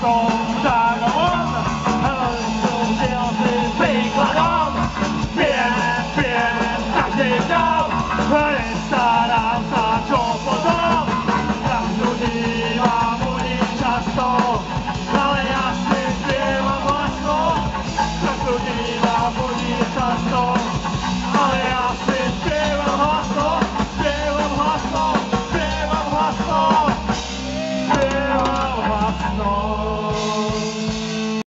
东山龙，龙出江水被夸隆，变变大水江，变山龙山冲。